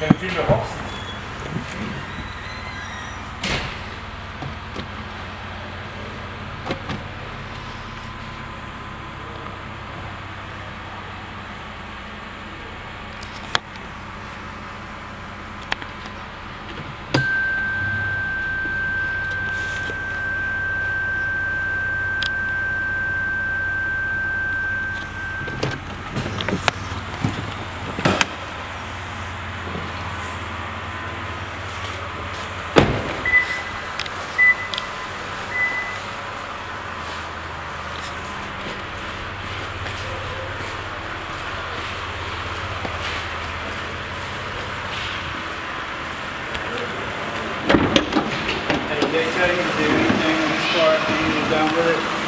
Continue hops. Thank you. They tell you to do anything car after you was done with it?